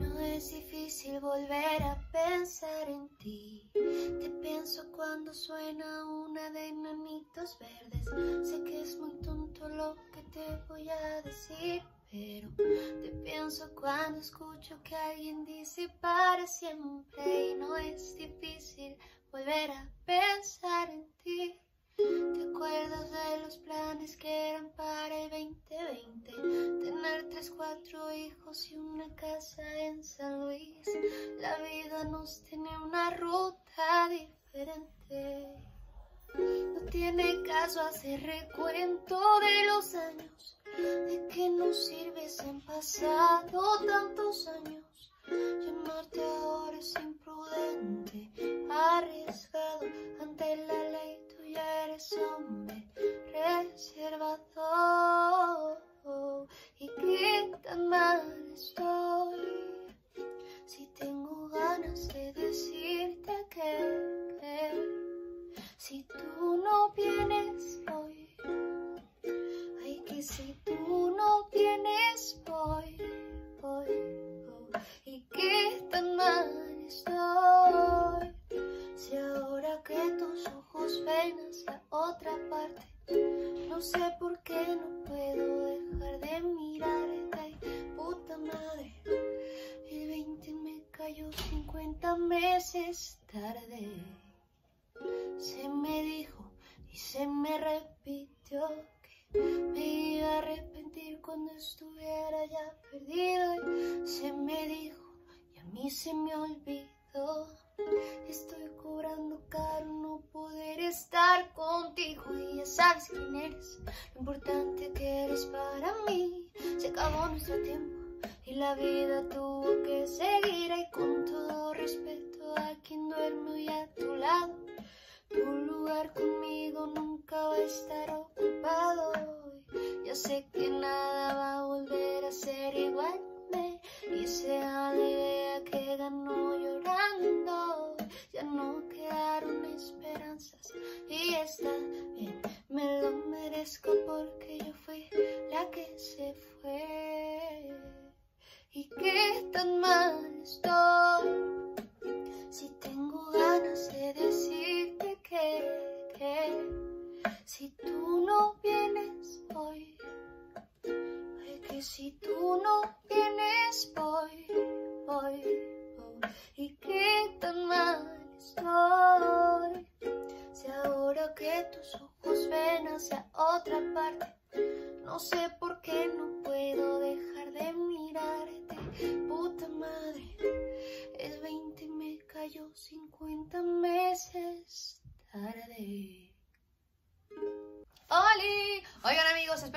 No es difícil volver a pensar en ti. Te pienso cuando suena una de nanitos verdes. Sé que es muy tonto lo que te voy a decir, pero te pienso cuando escucho que alguien dice para siempre y no es difícil volver a pensar en ti. ¿Te acuerdas de los planes que eran para el 2020? Cuatro hijos y una casa en San Luis. La vida nos tiene una ruta diferente. No tiene caso hacer recuento de los años. ¿De qué nos sirve si han pasado tantos años? Llamarte ahora es tan mal estoy. Si tengo ganas de decirte que, que si tú no vienes hoy. Ay, que si tú no vienes voy, voy. Y qué tan mal estoy. Si ahora que tus ojos ven hacia otra parte, no sé por qué no puedo dejar de mirarte, 50 meses tarde. Se me dijo y se me repitió que me iba a arrepentir cuando estuviera ya perdido. Se me dijo y a mí se me olvidó. Estoy cobrando caro no poder estar contigo y ya sabes quién eres, lo importante que eres para mí. Se acabó nuestro tiempo y la vida tuvo que seguir y con todo respeto a quien duerme hoy a tu lado. Tu lugar conmigo nunca va a estar tan mal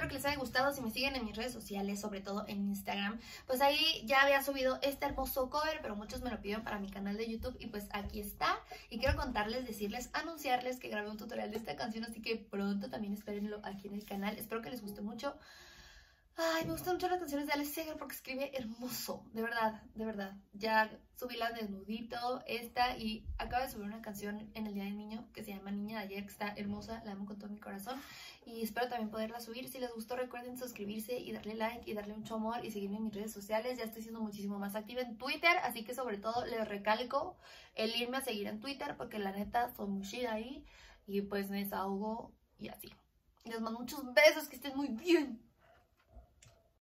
que les haya gustado. Si me siguen en mis redes sociales, sobre todo en Instagram, pues ahí ya había subido este hermoso cover, pero muchos me lo pidieron para mi canal de YouTube y pues aquí está. Y quiero contarles, decirles, anunciarles que grabé un tutorial de esta canción, así que pronto también espérenlo aquí en el canal. Espero que les guste mucho. Ay, me gustan mucho las canciones de Alex Seger porque escribe hermoso, de verdad, de verdad. Ya subí la desnudito, esta, y acabo de subir una canción en el Día del Niño que se llama Niña de Ayer, que está hermosa, la amo con todo mi corazón. Y espero también poderla subir. Si les gustó, recuerden suscribirse y darle like y darle mucho amor y seguirme en mis redes sociales. Ya estoy siendo muchísimo más activa en Twitter, así que sobre todo les recalco el irme a seguir en Twitter porque la neta soy muy ahí y pues me desahogo y así. Les mando muchos besos, que estén muy bien.